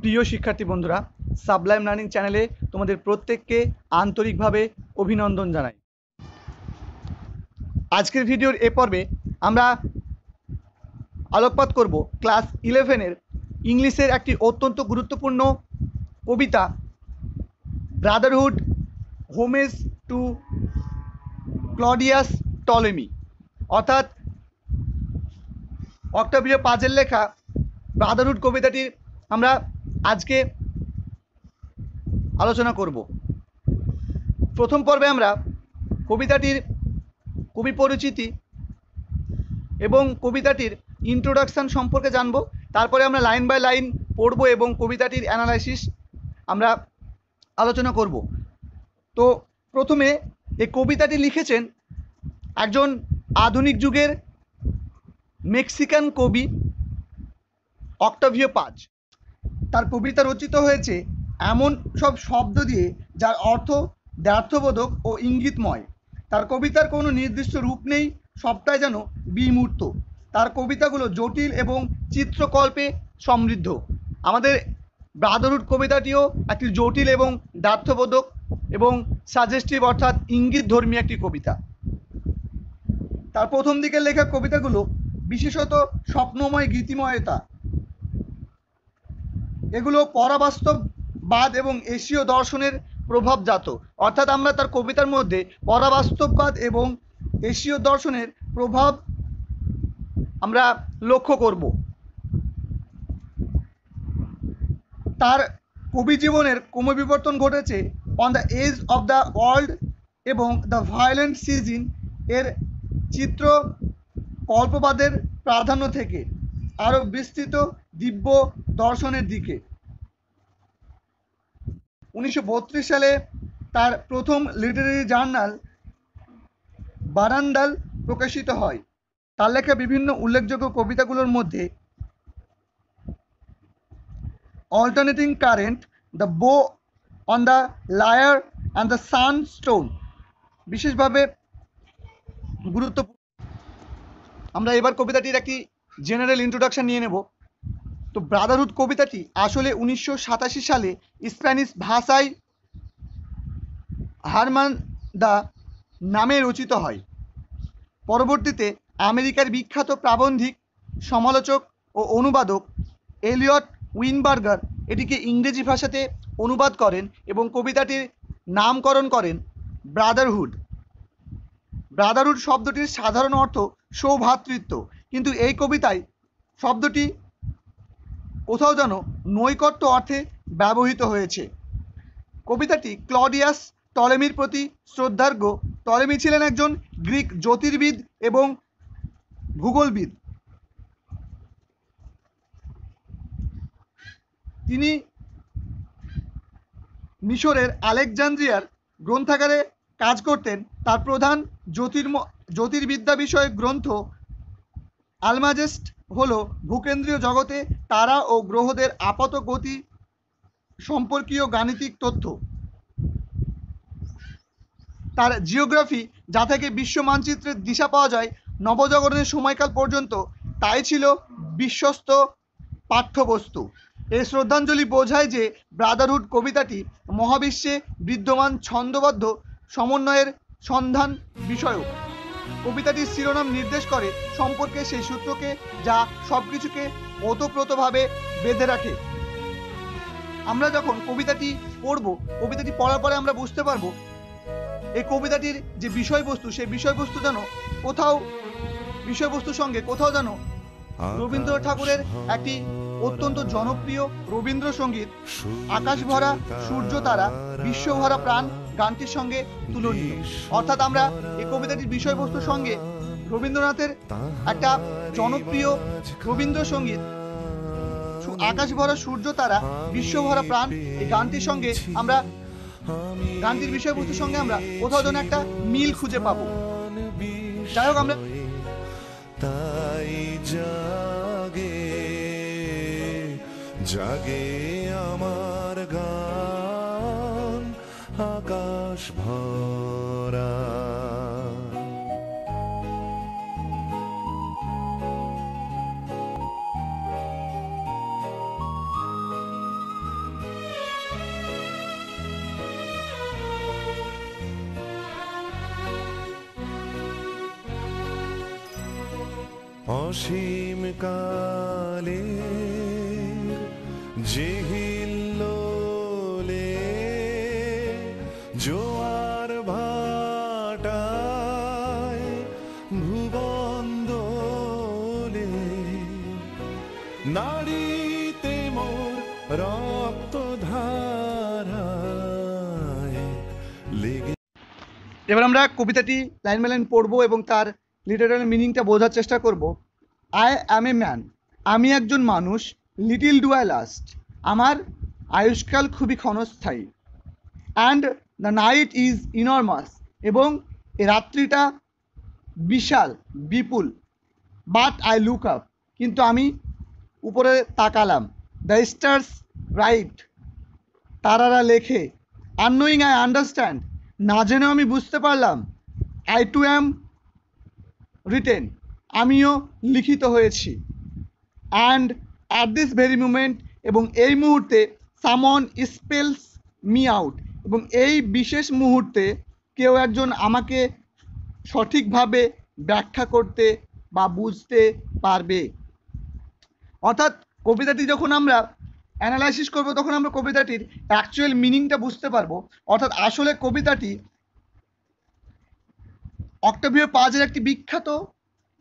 প্রিয় শিক্ষার্থী বন্ধুরা সাবলাইম লার্নিং চ্যানেলে তোমাদের প্রত্যেককে আন্তরিকভাবে অভিনন্দন জানাই। আজকের ভিডিওর এ পর্বে আমরা আলোকপাত করব ক্লাস ইলেভেনের ইংলিশের একটি অত্যন্ত গুরুত্বপূর্ণ কবিতা brotherhood homage to Claudius Ptolemy অর্থাৎ অক্টাভিও পাজের লেখা ব্রাদারহুড কবিতাটির আমরা আজকে আলোচনা করব। প্রথম পর্বে আমরা কবিতাটির কবি পরিচিতি এবং কবিতাটির ইন্ট্রোডাকশান সম্পর্কে জানব। তারপরে আমরা লাইন বাই লাইন পড়ব এবং কবিতাটির অ্যানালাইসিস আমরা আলোচনা করব। তো প্রথমে এই কবিতাটি লিখেছেন একজন আধুনিক যুগের মেক্সিকান কবি অক্টাভিও পাজ। তার কবিতা রচিত হয়েছে এমন সব শব্দ দিয়ে, যার অর্থ দ্ব্যর্থবোধক ও ইঙ্গিতময়। তার কবিতার কোনো নির্দিষ্ট রূপ নেই, সবটাই যেন বিমূর্ত। তার কবিতাগুলো জটিল এবং চিত্রকল্পে সমৃদ্ধ। আমাদের ব্রাদারহুড কবিতাটিও একটি জটিল এবং দ্ব্যর্থবোধক এবং সাজেস্টিভ অর্থাৎ ইঙ্গিত ধর্মী একটি কবিতা। তার প্রথম দিকের লেখা কবিতাগুলো বিশেষত স্বপ্নময়, গীতিময়তা এগুলো পরাবাস্তববাদ এবং এশীয় দর্শনের প্রভাবজাত। অর্থাৎ আমরা তার কবিতার মধ্যে পরাবাস্তববাদ এবং এশীয় দর্শনের প্রভাব আমরা লক্ষ্য করব। তার কবি জীবনের ক্রমবিবর্তন ঘটেছে on the edge of the world এবং দ্য ভায়োলেন্ট সিজন এর চিত্র কল্পবাদের প্রাধান্য থেকে। আরও বিস্তৃত দিব্য দর্শনের দিকে। উনিশশো বত্রিশ সালে তার প্রথম লিটারেরি জার্নাল বারান্ডাল প্রকাশিত হয়। তার লেখা বিভিন্ন উল্লেখযোগ্য কবিতাগুলোর মধ্যে alternating current the bow on the lyre and the sun stone বিশেষভাবে গুরুত্বপূর্ণ। আমরা এবার কবিতাটির একটি জেনারেল ইন্ট্রোডাকশন নিয়ে নেব। তো ব্রাদারহুড কবিতাটি আসলে উনিশশো সাতাশি সালে স্প্যানিশ ভাষায় হারমান দা নামে রচিত হয়। পরবর্তীতে আমেরিকার বিখ্যাত প্রাবন্ধিক, সমালোচক ও অনুবাদক এলিয়ট উইনবার্গার এটিকে ইংরেজি ভাষাতে অনুবাদ করেন এবং কবিতাটির নামকরণ করেন ব্রাদারহুড ব্রাদারহুড শব্দটির সাধারণ অর্থ সৌভ্রাতৃত্ব কিন্তু এই কবিতায় শব্দটি কোথাও যেন নৈকট্য অর্থে ব্যবহৃত হয়েছে। কবিতাটি ক্লডিয়াস টলেমির প্রতি শ্রদ্ধার্ঘ। টলেমি ছিলেন একজন গ্রিক জ্যোতির্বিদ এবং ভূগোলবিদ। তিনি মিশরের আলেকজান্দ্রিয়ার গ্রন্থাগারে কাজ করতেন। তার প্রধান জ্যোতির্ম জ্যোতির্বিদ্যা বিষয়ক গ্রন্থ আলমাজেস্ট হল ভূকেন্দ্রীয় জগতে তারা ও গ্রহদের আপাত গতি সম্পর্কীয় গাণিতিক তথ্য। তার জিওগ্রাফি, যা থেকে বিশ্ব মানচিত্রের দিশা পাওয়া যায়, নবজাগরণের সময়কাল পর্যন্ত, তাই ছিল বিশ্বস্ত পাঠ্যবস্তু। এই শ্রদ্ধাঞ্জলি বোঝায় যে, ব্রাদারহুড কবিতাটি মহাবিশ্বে বিদ্যমান ছন্দবদ্ধ সমন্বয়ের সন্ধান বিষয়ক। কবিতাটির শিরোনাম নির্দেশ করে সম্পর্কে সেই সূত্রকে যা সব কিছুকে ওতপ্রোতভাবে বেঁধে রাখে। আমরা যখন কবিতাটি পড়ব কবিতাটি পড়ার পরে আমরা বুঝতে পারব এই কবিতাটির যে বিষয়বস্তু সেই বিষয়বস্তু যেন কোথাও বিষয়বস্তুর সঙ্গে কোথাও যেন রবীন্দ্র ঠাকুরের একটি অত্যন্ত জনপ্রিয় রবীন্দ্রসঙ্গীত আকাশ ভরা সূর্য তারা বিশ্বভরা প্রাণ গানটির সঙ্গে তুলনীয়। অর্থাৎ আমরা এই কবিতাটির বিষয়বস্তুর সঙ্গে রবীন্দ্রনাথের একটা জনপ্রিয় রবীন্দ্রসঙ্গীত। আকাশ ভরা সূর্য তারা বিশ্বভরা প্রাণ এই গানটির সঙ্গে আমরা গানটির বিষয়বস্তুর সঙ্গে আমরা কোথাও যেন একটা মিল খুঁজে পাবো। যাই হোক আমরা তাই জাগে জাগে আমার ভরা অসীম কালে জিহিল্লোলে জো এবার আমরা কবিতাটি লাইন বাই লাইন পড়ব এবং তার লিটারাল মিনিংটা বোঝার চেষ্টা করব। আই অ্যাম এ ম্যান আমি একজন মানুষ লিটিল ডু আই লাস্ট আমার আয়ুষ্কাল খুবই ক্ষণস্থায়ী। And the night is enormous এবং রাত্রিটা বিশাল, বিপুল। বাট আই লুক আপ কিন্তু আমি উপরে তাকালাম। দ্য স্টার্স রাইট তারারা লেখে। আননোয়িং আই আন্ডারস্ট্যান্ড না জেনেও আমি বুঝতে পারলাম। আই টু অ্যাম রিটেন আমিও লিখিত হয়েছি। And at this very moment এবং এই মুহূর্তে সামন স্পেলস মি আউট এবং এই বিশেষ মুহূর্তে কেউ একজন আমাকে সঠিকভাবে ব্যাখ্যা করতে বা বুঝতে পারবে। অর্থাৎ কবিতাটি যখন আমরা অ্যানালাইসিস করব, তখন আমরা কবিতাটির অ্যাকচুয়াল মিনিংটা বুঝতে পারব। অর্থাৎ আসলে কবিতাটি অক্টাভিও পাজের একটি বিখ্যাত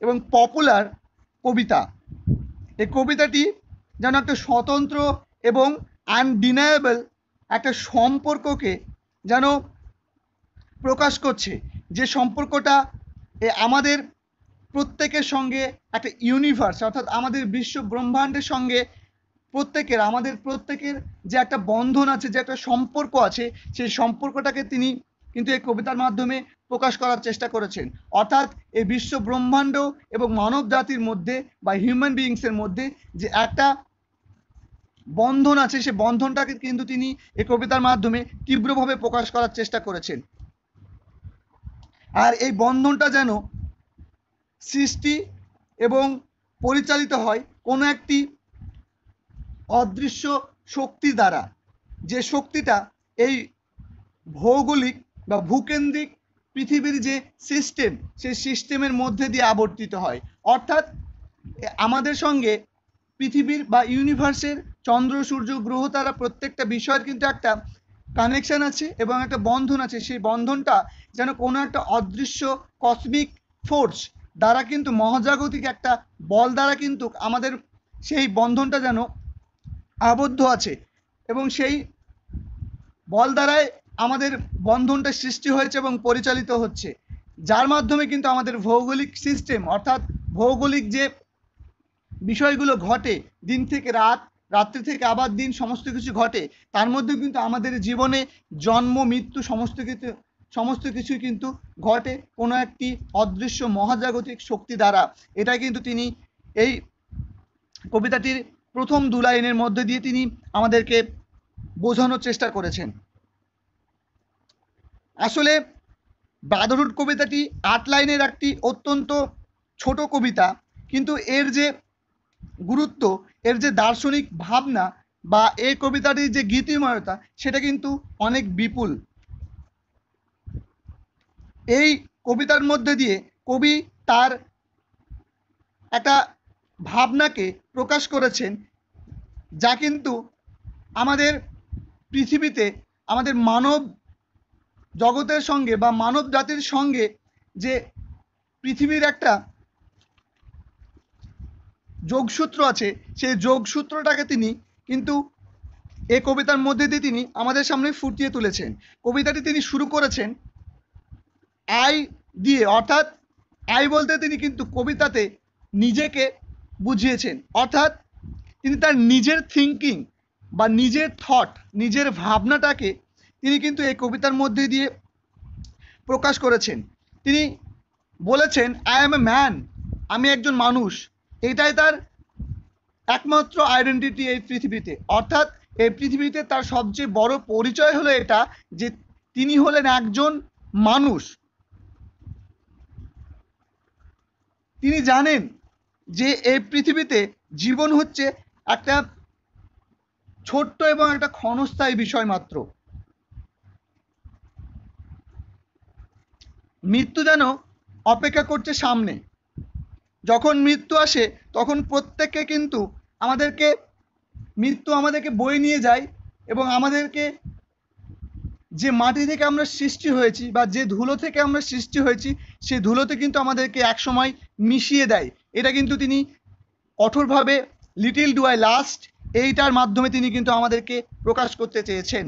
এবং পপুলার কবিতা। এই কবিতাটি যেন একটা স্বতন্ত্র এবং আনডিনায়েবল একটা সম্পর্ককে যেন প্রকাশ করছে। যে সম্পর্কটা আমাদের প্রত্যেকের সঙ্গে একটা ইউনিভার্স অর্থাৎ আমাদের বিশ্ব ব্রহ্মাণ্ডের সঙ্গে প্রত্যেকের, আমাদের প্রত্যেকের যে একটা বন্ধন আছে, যে একটা সম্পর্ক আছে, সেই সম্পর্কটাকে তিনি কিন্তু এই কবিতার মাধ্যমে প্রকাশ করার চেষ্টা করেছেন। অর্থাৎ এই বিশ্ব ব্রহ্মাণ্ড এবং মানব জাতির মধ্যে বা হিউম্যান বিইংসের মধ্যে যে একটা বন্ধন আছে সেই বন্ধনটাকে কিন্তু তিনি এই কবিতার মাধ্যমে তীব্রভাবে প্রকাশ করার চেষ্টা করেছেন। আর এই বন্ধনটা যেন সৃষ্টি এবং পরিচালিত হয় কোনো একটি অদৃশ্য শক্তি দ্বারা। যে শক্তিটা এই ভৌগোলিক বা ভূকেন্দ্রিক পৃথিবীর যে সিস্টেম সেই সিস্টেমের মধ্যে দিয়ে আবর্তিত হয়। অর্থাৎ আমাদের সঙ্গে পৃথিবীর বা ইউনিভার্সের চন্দ্র, সূর্য, গ্রহ তারা প্রত্যেকটা বিষয়ের কিন্তু একটা কানেকশন আছে এবং একটা বন্ধন আছে। সেই বন্ধনটা যেন কোনো একটা অদৃশ্য কসমিক ফোর্স দ্বারা কিন্তু মহাজাগতিক একটা বল দ্বারা কিন্তু আমাদের সেই বন্ধনটা যেন আবদ্ধ আছে এবং সেই বল দ্বারাই আমাদের বন্ধনটা সৃষ্টি হয়েছে এবং পরিচালিত হচ্ছে। যার মাধ্যমে কিন্তু আমাদের ভৌগোলিক সিস্টেম অর্থাৎ ভৌগোলিক যে বিষয়গুলো ঘটে, দিন থেকে রাত, রাত্রি থেকে আবার দিন, সমস্ত কিছু ঘটে, তার মধ্যে কিন্তু আমাদের জীবনে জন্ম, মৃত্যু সমস্ত কিছু, সমস্ত কিছুই কিন্তু ঘটে কোনো একটি অদৃশ্য মহাজাগতিক শক্তি দ্বারা। এটা কিন্তু তিনি এই কবিতাটির প্রথম দু লাইনের মধ্যে দিয়ে তিনি আমাদেরকে বোঝানোর চেষ্টা করেছেন। আসলে ব্রাদারহুড কবিতাটি আট লাইনের একটি অত্যন্ত ছোট কবিতা, কিন্তু এর যে গুরুত্ব, এর যে দার্শনিক ভাবনা বা এই কবিতাটির যে গীতিময়তা, সেটা কিন্তু অনেক বিপুল। এই কবিতার মধ্যে দিয়ে কবি তার একটা ভাবনাকে প্রকাশ করেছেন যা কিন্তু আমাদের পৃথিবীতে, আমাদের মানব জগতের সঙ্গে বা মানব জাতির সঙ্গে যে পৃথিবীর একটা যোগসূত্র আছে, সেই যোগসূত্রটাকে তিনি কিন্তু এই কবিতার মধ্যে দিয়ে তিনি আমাদের সামনে ফুটিয়ে তুলেছেন। কবিতাটি তিনি শুরু করেছেন আই দিয়ে, অর্থাৎ আই বলতে তিনি কিন্তু কবিতাতে নিজেকে বুঝিয়েছেন। অর্থাৎ তিনি তার নিজের থিঙ্কিং বা নিজের থট নিজের ভাবনাটাকে তিনি কিন্তু এই কবিতার মধ্যে দিয়ে প্রকাশ করেছেন। তিনি বলেছেন আই এম এ ম্যান আমি একজন মানুষ। এটাই তার একমাত্র আইডেন্টিটি এই পৃথিবীতে। অর্থাৎ এই পৃথিবীতে তার সবচেয়ে বড় পরিচয় হলো এটা যে তিনি হলেন একজন মানুষ। তিনি জানেন যে এই পৃথিবীতে জীবন হচ্ছে একটা ছোট্ট এবং একটা ক্ষণস্থায়ী বিষয় মাত্র। মৃত্যু যেন অপেক্ষা করছে সামনে। যখন মৃত্যু আসে, তখন প্রত্যেককে কিন্তু আমাদেরকে, মৃত্যু আমাদেরকে বয়ে নিয়ে যায় এবং আমাদেরকে যে মাটি থেকে আমরা সৃষ্টি হয়েছি বা যে ধুলো থেকে আমরা সৃষ্টি হয়েছি, সেই ধুলোতে কিন্তু আমাদেরকে একসময় মিশিয়ে দেয়। এটা কিন্তু তিনি কঠোরভাবে লিটিল ডু আই লাস্ট এইটার মাধ্যমে তিনি কিন্তু আমাদেরকে প্রকাশ করতে চেয়েছেন।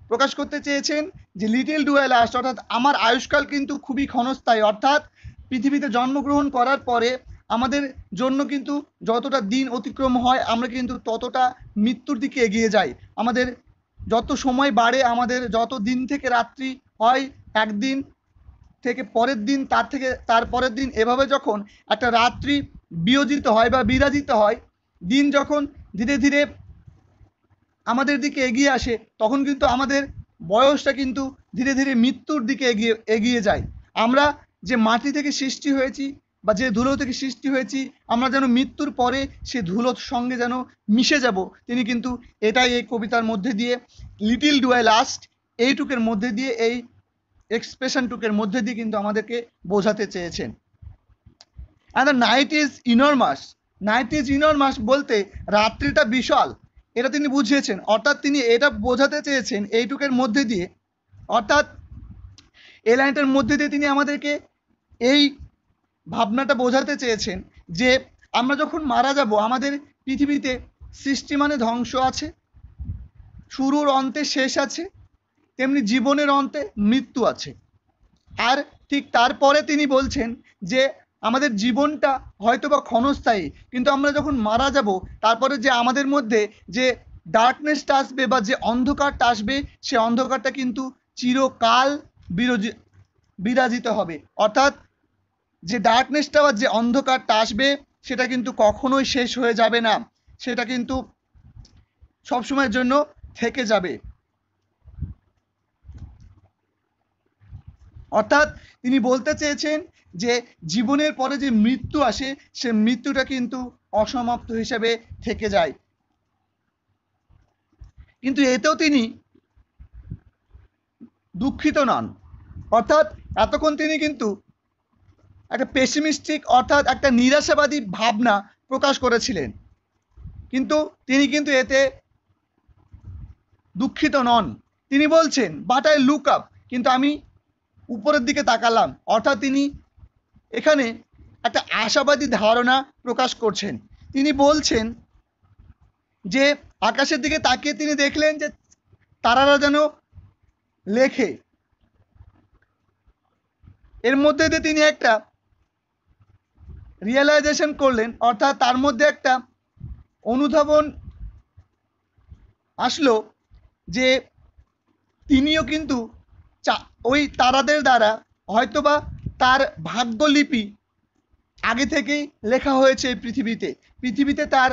প্রকাশ করতে চেয়েছেন যে লিটিল ডু আই লাস্ট অর্থাৎ আমার আয়ুষ্কাল কিন্তু খুবই ক্ষণস্থায়ী। অর্থাৎ পৃথিবীতে জন্মগ্রহণ করার পরে আমাদের জন্য কিন্তু যতটা দিন অতিক্রম হয়, আমরা কিন্তু ততটা মৃত্যুর দিকে এগিয়ে যাই। আমাদের যত সময় বাড়ে, আমাদের যত দিন থেকে রাত্রি হয়, একদিন থেকে পরের দিন, তার থেকে, তার পরের দিন, এভাবে যখন একটা রাত্রি বিয়োজিত হয় বা বিরাজিত হয় দিন যখন ধীরে ধীরে আমাদের দিকে এগিয়ে আসে, তখন কিন্তু আমাদের বয়সটা কিন্তু ধীরে ধীরে মৃত্যুর দিকে এগিয়ে এগিয়ে যায়। আমরা যে মাটি থেকে সৃষ্টি হয়েছি বা যে ধুলো থেকে সৃষ্টি হয়েছি, আমরা যেন মৃত্যুর পরে সে ধুলোর সঙ্গে যেন মিশে যাব। তিনি কিন্তু এটাই এই কবিতার মধ্যে দিয়ে, লিটিল ডু আই লাস্ট এইটুকের মধ্যে দিয়ে, এই এক্সপ্রেশনটুকের মধ্যে দিয়ে কিন্তু আমাদেরকে বোঝাতে চেয়েছেন। And the night is enormous night is enormous বলতে রাত্রিটা বিশাল। এটা তিনি বুঝিয়েছেন। অর্থাৎ তিনি এটা বোঝাতে চেয়েছেন এইটুকের মধ্যে দিয়ে। অর্থাৎ এই লাইনটার মধ্যে দিয়ে তিনি আমাদেরকে এই ভাবনাটা বোঝাতে চেয়েছেন যে আমরা যখন মারা যাব, আমাদের পৃথিবীতে সৃষ্টি মানে ধ্বংস আছে, শুরুর অন্তে শেষ আছে, তেমনি জীবনের অন্তে মৃত্যু আছে। আর ঠিক তারপরে তিনি বলছেন যে আমাদের জীবনটা হয়তো বা ক্ষণস্থায়ী, কিন্তু আমরা যখন মারা যাব, তারপরে যে আমাদের মধ্যে যে ডার্কনেসটা আসবে বা যে অন্ধকারটা আসবে, সে অন্ধকারটা কিন্তু চিরকাল বিরজি, বিরাজিত হবে। অর্থাৎ যে ডার্কনেসটা বা যে অন্ধকারটা আসবে, সেটা কিন্তু কখনোই শেষ হয়ে যাবে না। সেটা কিন্তু সবসময়ের জন্য থেকে যাবে। অর্থাৎ তিনি বলতে চেয়েছেন যে জীবনের পরে যে মৃত্যু আসে, সে মৃত্যুটা কিন্তু অসমাপ্ত হিসেবে থেকে যায়। কিন্তু এতেও তিনি দুঃখিত নন। অর্থাৎ এতক্ষণ তিনি কিন্তু একটা পেসিমিস্টিক অর্থাৎ একটা নিরাশাবাদী ভাবনা প্রকাশ করেছিলেন। কিন্তু তিনি কিন্তু এতে দুঃখিত নন। তিনি বলছেন, বাট আই লুক আপ, কিন্তু আমি উপরের দিকে তাকালাম। অর্থাৎ তিনি এখানে একটা আশাবাদী ধারণা প্রকাশ করছেন। তিনি বলছেন যে, আকাশের দিকে তাকিয়ে তিনি দেখলেন যে, তারারা যেন লেখে। এর মধ্যে দিয়ে তিনি একটা রিয়েলাইজেশন করলেন, অর্থাৎ তার মধ্যে একটা অনুধাবন আসলো যে, তিনিও কিন্তু ওই তারাদের দ্বারা হয়তোবা তার ভাগ্যলিপি আগে থেকেই লেখা হয়েছে পৃথিবীতে। পৃথিবীতে তার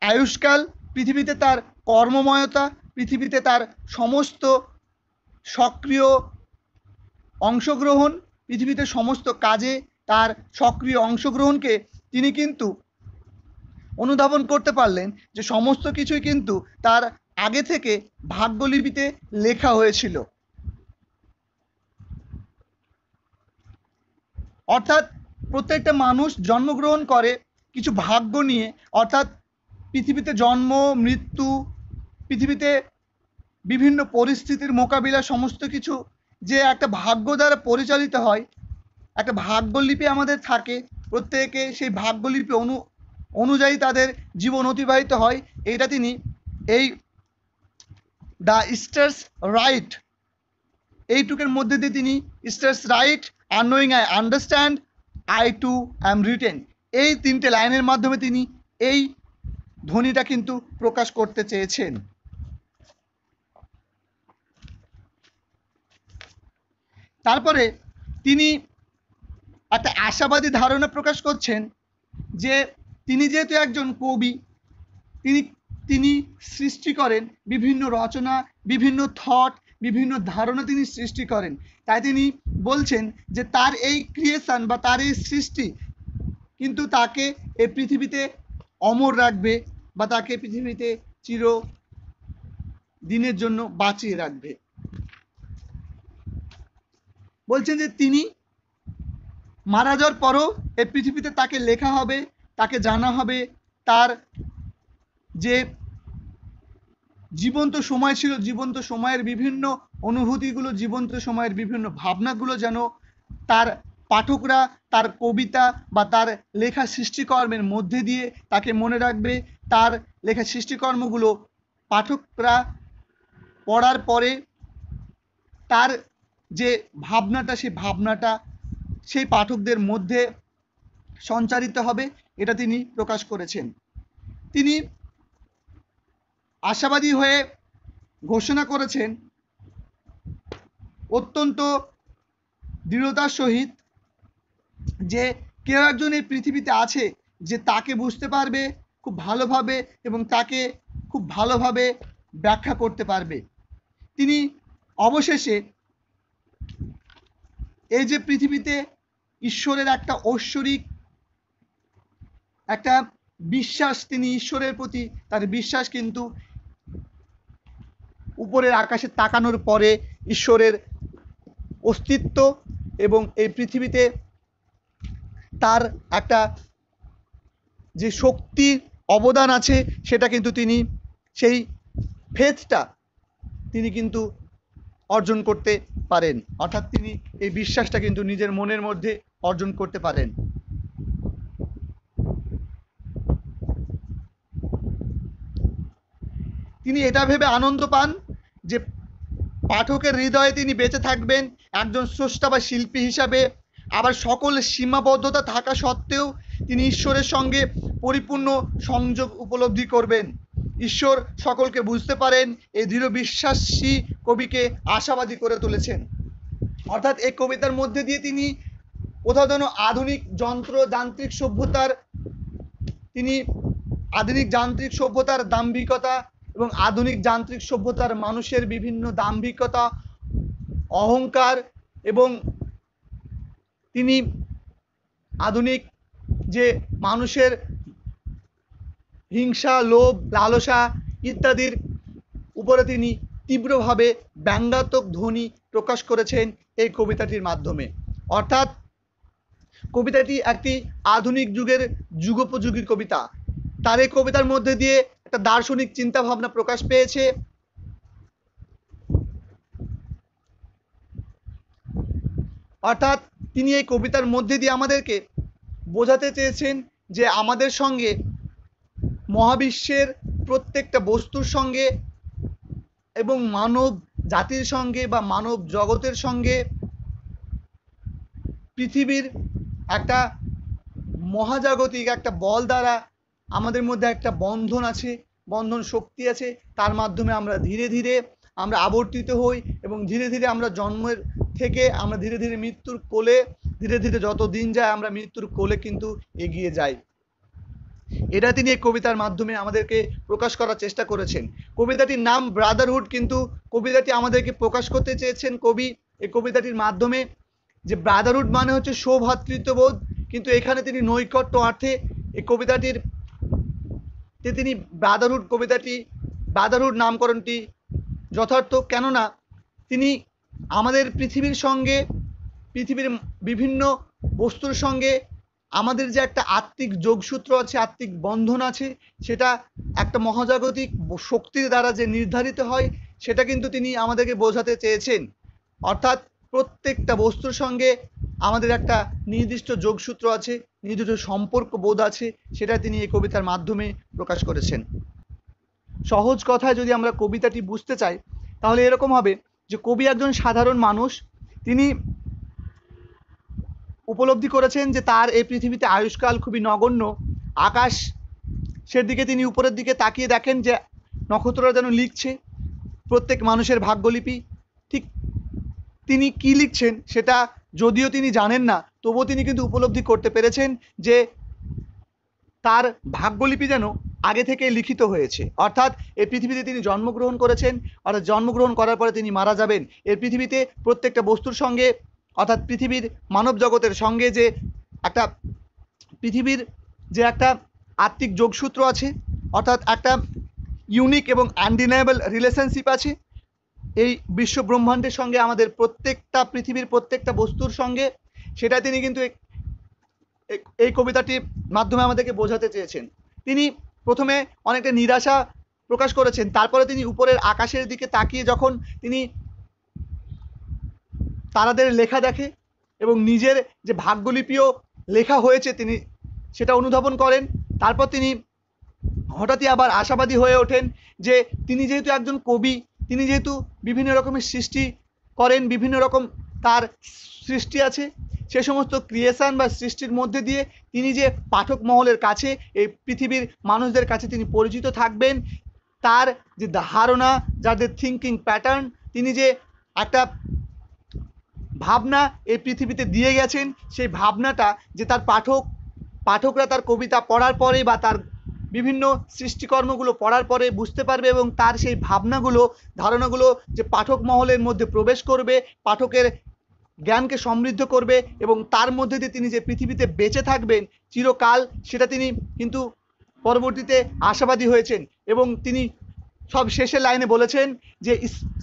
আয়ুষ্কাল, পৃথিবীতে তার কর্মময়তা, পৃথিবীতে তার সমস্ত সক্রিয় অংশগ্রহণ, পৃথিবীতে সমস্ত কাজে তার সক্রিয় অংশগ্রহণকে তিনি কিন্তু অনুধাবন করতে পারলেন যে সমস্ত কিছুই কিন্তু তার আগে থেকে ভাগ্যলিপিতে লেখা হয়েছিল। অর্থাৎ প্রত্যেকটা মানুষ জন্মগ্রহণ করে কিছু ভাগ্য নিয়ে, অর্থাৎ পৃথিবীতে জন্ম, মৃত্যু, পৃথিবীতে বিভিন্ন পরিস্থিতির মোকাবিলা, সমস্ত কিছু যে একটা ভাগ্য দ্বারা পরিচালিত হয়, একটা ভাগ্যলিপি আমাদের থাকে, প্রত্যেকে সেই ভাগ্যলিপি অনু, অনুযায়ী তাদের জীবন অতিবাহিত হয়। এটা তিনি এই দ্য স্টার্স রাইট এইটুকের মধ্যে দিয়ে তিনি stars write unknowing I understand I too am written এই তিনটে লাইনের মাধ্যমে তিনি এই ধ্বনিটা কিন্তু প্রকাশ করতে চেয়েছেন। তারপরে তিনি একটা আশাবাদী ধারণা প্রকাশ করছেন যে তিনি যেহেতু একজন কবি, তিনি তিনি সৃষ্টি করেন বিভিন্ন রচনা, বিভিন্ন থট বিভিন্ন ধারণা তিনি সৃষ্টি করেন। তাই তিনি বলছেন যে তার এই ক্রিয়েশন বা তার এই সৃষ্টি কিন্তু তাকে এই পৃথিবীতে অমর রাখবে বা তাকে পৃথিবীতে চির দিনের জন্য বাঁচিয়ে রাখবে। বলছেন যে তিনি মারা যাওয়ার পরও এই পৃথিবীতে তাকে লেখা হবে, তাকে জানা হবে, তার যে জীবন্ত সময় ছিল, জীবন্ত সময়ের বিভিন্ন অনুভূতিগুলো, জীবন্ত সময়ের বিভিন্ন ভাবনাগুলো যেন তার পাঠকরা, তার কবিতা বা তার লেখা সৃষ্টিকর্মের মধ্যে দিয়ে তাকে মনে রাখবে। তার লেখা সৃষ্টিকর্মগুলো পাঠকরা পড়ার পরে তার যে ভাবনাটা, সেই ভাবনাটা সেই পাঠকদের মধ্যে সঞ্চারিত হবে, এটা তিনি প্রকাশ করেছেন। তিনি আশাবাদী হয়ে ঘোষণা করেছেন অত্যন্ত দৃঢ়তার সহিত যে কেউ একজন এই পৃথিবীতে আছে যে তাকে বুঝতে পারবে, খুব ভালোভাবে এবং তাকে খুব ভালোভাবে ব্যাখ্যা করতে পারবে। তিনি অবশেষে এই যে পৃথিবীতে ঈশ্বরের একটা ঐশ্বরিক, একটা বিশ্বাস, তিনি ঈশ্বরের প্রতি তার বিশ্বাস কিন্তু উপরের আকাশে তাকানোর পরে ঈশ্বরের অস্তিত্ব এবং এই পৃথিবীতে তার একটা যে শক্তির অবদান আছে, সেটা কিন্তু তিনি সেই ফেথটা তিনি কিন্তু অর্জন করতে পারেন। অর্থাৎ তিনি এই বিশ্বাসটা কিন্তু নিজের মনের মধ্যে অর্জন করতে পারেন। তিনি এটা ভেবে আনন্দ পান যে পাঠকের হৃদয়ে তিনি বেঁচে থাকবেন, একজন স্রষ্টা বা শিল্পী হিসাবে। আবার সকল সীমাবদ্ধতা থাকা সত্ত্বেও তিনি ঈশ্বরের সঙ্গে পরিপূর্ণ সংযোগ উপলব্ধি করবেন। ঈশ্বর সকলকে বুঝতে পারেন, এই দৃঢ় বিশ্বাসী কবিকে আশাবাদী করে তুলেছেন। অর্থাৎ এই কবিতার মধ্যে দিয়ে তিনি কোথাও যেন আধুনিক যন্ত্র, যান্ত্রিক সভ্যতার, তিনি আধুনিক যান্ত্রিক সভ্যতার দাম্ভিকতা এবং আধুনিক যান্ত্রিক সভ্যতার মানুষের বিভিন্ন দাম্ভিকতা, অহংকার এবং তিনি আধুনিক যে মানুষের হিংসা, লোভ, লালসা ইত্যাদির উপরে তিনি তীব্রভাবে ব্যঙ্গাত্মক ধ্বনি প্রকাশ করেছেন এই কবিতাটির মাধ্যমে। অর্থাৎ কবিতাটি একটি আধুনিক যুগের যুগোপযোগী কবিতা। তার এই কবিতার মধ্যে দিয়ে একটা দার্শনিক চিন্তা ভাবনা প্রকাশ পেয়েছে। অর্থাৎ তিনি এই কবিতার মধ্যে দিয়ে আমাদেরকে বোঝাতে চেয়েছেন যে আমাদের সঙ্গে মহাবিশ্বের প্রত্যেকটা বস্তুর সঙ্গে এবং মানব জাতির সঙ্গে বা মানব জগতের সঙ্গে পৃথিবীর একটা মহাজাগতিক একটা বল দ্বারা আমাদের মধ্যে একটা বন্ধন আছে, বন্ধন শক্তি আছে, তার মাধ্যমে আমরা ধীরে ধীরে আমরা আবর্তিত হই এবং ধীরে ধীরে আমরা জন্মের থেকে আমরা ধীরে ধীরে মৃত্যুর কোলে, ধীরে ধীরে যত দিন যায় আমরা মৃত্যুর কোলে কিন্তু এগিয়ে যাই। এটা তিনি এই কবিতার মাধ্যমে আমাদেরকে প্রকাশ করার চেষ্টা করেছেন। কবিতাটির নাম ব্রাদারহুড কিন্তু কবিতাটি আমাদেরকে প্রকাশ করতে চেয়েছেন কবি। এই কবিতাটির মাধ্যমে যে ব্রাদারহুড মানে হচ্ছে সৌভ্রাতৃত্ববোধ কিন্তু এখানে তিনি নৈকট্য অর্থে এই কবিতাটির তে তিনি ব্রাদারহুড কবিতাটি ব্রাদারহুড নামকরণটি যথার্থ। কেননা তিনি আমাদের পৃথিবীর সঙ্গে, পৃথিবীর বিভিন্ন বস্তুর সঙ্গে আমাদের যে একটা আত্মিক যোগসূত্র আছে, আত্মিক বন্ধন আছে, সেটা একটা মহাজাগতিক শক্তির দ্বারা যে নির্ধারিত হয়, সেটা কিন্তু তিনি আমাদেরকে বোঝাতে চেয়েছেন। অর্থাৎ প্রত্যেকটা বস্তুর সঙ্গে আমাদের একটা নির্দিষ্ট যোগসূত্র আছে, নির্দিষ্ট সম্পর্ক বোধ আছে, সেটা তিনি এই কবিতার মাধ্যমে প্রকাশ করেছেন। সহজ কথায় যদি আমরা কবিতাটি বুঝতে চাই, তাহলে এরকম হবে যে কবি একজন সাধারণ মানুষ, তিনি উপলব্ধি করেছেন যে তার এই পৃথিবীতে আয়ুষ্কাল খুবই নগণ্য। আকাশ সের দিকে তিনি উপরের দিকে তাকিয়ে দেখেন যে নক্ষত্ররা যেন লিখছে, প্রত্যেক মানুষের ভাগ্যলিপি। ঠিক তিনি কি লিখছেন সেটা যদিও তিনি জানেন না, তবুও তিনি কিন্তু উপলব্ধি করতে পেরেছেন যে তার ভাগ্যলিপি যেন আগে থেকে লিখিত হয়েছে। অর্থাৎ এই পৃথিবীতে তিনি জন্মগ্রহণ করেছেন, অর্থাৎ জন্মগ্রহণ করার পরে তিনি মারা যাবেন। এই পৃথিবীতে প্রত্যেকটা বস্তুর সঙ্গে, অর্থাৎ পৃথিবীর মানব জগতের সঙ্গে যে একটা, পৃথিবীর যে একটা আত্মিক যোগসূত্র আছে, অর্থাৎ একটা ইউনিক এবং আনডিনায়েবল রিলেশনশিপ আছে এই বিশ্ব ব্রহ্মাণ্ডের সঙ্গে আমাদের প্রত্যেকটা পৃথিবীর প্রত্যেকটা বস্তুর সঙ্গে সেটা তিনি কিন্তু এই- কবিতাটির মাধ্যমে আমাদেরকে বোঝাতে চেয়েছেন। তিনি প্রথমে অনেকটা নিরাশা প্রকাশ করেছেন, তারপরে তিনি উপরের আকাশের দিকে তাকিয়ে যখন তিনি তারাদের লেখা দেখে এবং নিজের যে ভাগ্যলিপিও লেখা হয়েছে তিনি সেটা অনুধাবন করেন, তারপর তিনি হঠাৎই আবার আশাবাদী হয়ে ওঠেন যে তিনি যেহেতু একজন কবি তিনি যেহেতু বিভিন্ন রকমের সৃষ্টি করেন, বিভিন্ন রকম তার সৃষ্টি আছে, সে সমস্ত ক্রিয়েশন বা সৃষ্টির মধ্যে দিয়ে তিনি যে পাঠক মহলের কাছে, এই পৃথিবীর মানুষদের কাছে তিনি পরিচিত থাকবেন, তার যে ধারণা, যাদের থিঙ্কিং প্যাটার্ন তিনি যে একটা ভাবনা এই পৃথিবীতে দিয়ে গেছেন, সেই ভাবনাটা যে তার পাঠক, পাঠকরা তার কবিতা পড়ার পরে বা তার বিভিন্ন সৃষ্টিকর্মগুলো পড়ার পরে বুঝতে পারবে এবং তার সেই ভাবনাগুলো, ধারণাগুলো যে পাঠক মহলের মধ্যে প্রবেশ করবে, পাঠকের জ্ঞানকে সমৃদ্ধ করবে এবং তার মধ্যে দিয়ে তিনি যে পৃথিবীতে বেঁচে থাকবেন, চিরকাল সেটা তিনি কিন্তু পরবর্তীতে আশাবাদী হয়েছেন এবং তিনি সব শেষের লাইনে বলেছেন যে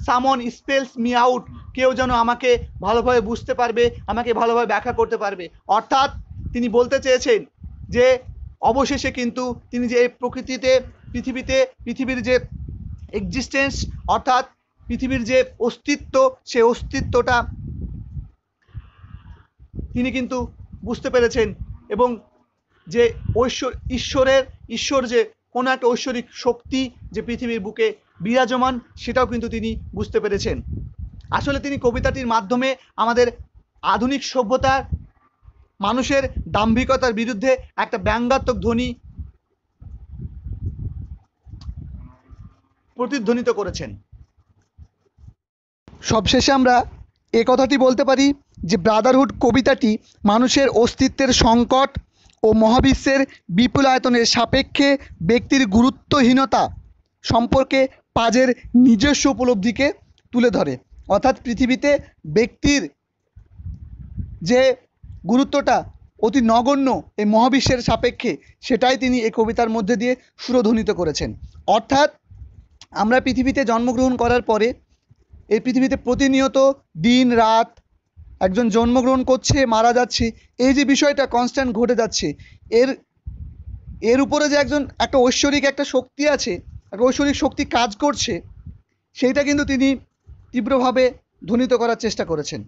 সামন স্পেলস মি আউট। কেউ যেন আমাকে ভালোভাবে বুঝতে পারবে, আমাকে ভালোভাবে ব্যাখ্যা করতে পারবে। অর্থাৎ তিনি বলতে চেয়েছেন যে অবশেষে কিন্তু তিনি যে এই প্রকৃতিতে, পৃথিবীতে, পৃথিবীর যে এক্সিস্টেন্স অর্থাৎ পৃথিবীর যে অস্তিত্ব সেই অস্তিত্বটা তিনি কিন্তু বুঝতে পেরেছেন এবং যে ঐশ্বর ঈশ্বরের, ঈশ্বর যে কোনো একটা ঐশ্বরিক শক্তি যে পৃথিবীর বুকে বিরাজমান, সেটাও কিন্তু তিনি বুঝতে পেরেছেন। আসলে তিনি কবিতাটির মাধ্যমে আমাদের আধুনিক সভ্যতার মানুষের দাম্ভিকতার বিরুদ্ধে একটা ব্যঙ্গাত্মক ধ্বনি প্রতিধ্বনিত করেছেন। সবশেষে আমরা এ কথাটি বলতে পারি যে ব্রাদারহুড কবিতাটি মানুষের অস্তিত্বের সংকট ও মহাবিশ্বের বিপুল আয়তনের সাপেক্ষে ব্যক্তির গুরুত্বহীনতা সম্পর্কে পাজের নিজস্ব উপলব্ধিকে তুলে ধরে। অর্থাৎ পৃথিবীতে ব্যক্তির যে গুরুত্বটা অতি নগণ্য এই মহাবিশ্বের সাপেক্ষে, সেটাই তিনি এই কবিতার মধ্যে দিয়ে সুরধ্বনিত করেছেন। অর্থাৎ আমরা পৃথিবীতে জন্মগ্রহণ করার পরে এই পৃথিবীতে প্রতিনিয়ত দিন, রাত একজন জন্মগ্রহণ করছে, মারা যাচ্ছে, এই যে বিষয়টা কনস্ট্যান্ট ঘটে যাচ্ছে, এর এর উপরে যে একজন, একটা ঐশ্বরিক একটা শক্তি আছে, একটা ঐশ্বরিক শক্তি কাজ করছে, সেইটা কিন্তু তিনি তীব্রভাবে ধ্বনিত করার চেষ্টা করেছেন।